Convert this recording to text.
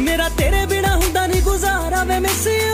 ਮੇਰਾ ਤੇਰੇ ਬਿਨਾ ਹੁੰਦਾ ਨਹੀਂ ਗੁਜ਼ਾਰਾ ਵੇ ਮਿਸਿਆ